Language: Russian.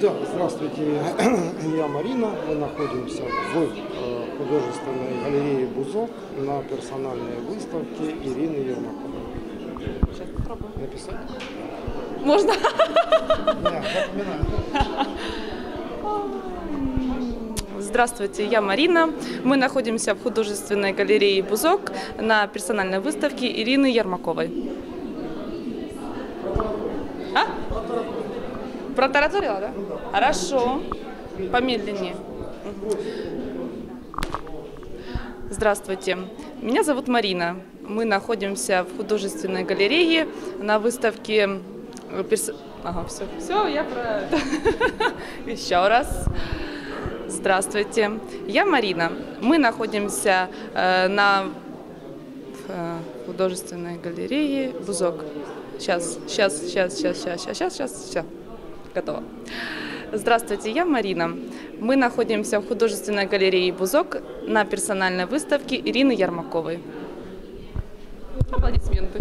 Да, здравствуйте, я Марина. Мы находимся в э, художественной галерее «Бузок» на персональной выставке Ирины Ермаковой. Сейчас попробую. Написать? Можно? Здравствуйте, я Марина. Мы находимся в художественной галерее «Бузок» на персональной выставке Ирины Ермаковой. Протараторила, да? Хорошо. Помедленнее. Здравствуйте. Меня зовут Марина. Мы находимся в художественной галерее на выставке... э, перс- Ага, все, все, я про. Еще раз. Здравствуйте. Я Марина. Мы находимся э, на э, художественной галерее Бузок. Сейчас, сейчас, сейчас, сейчас, сейчас, сейчас, сейчас, сейчас. Готово. Здравствуйте, я Марина. Мы находимся в художественной галерее Бузок на персональной выставке Ирины Ярмаковой. Аплодисменты.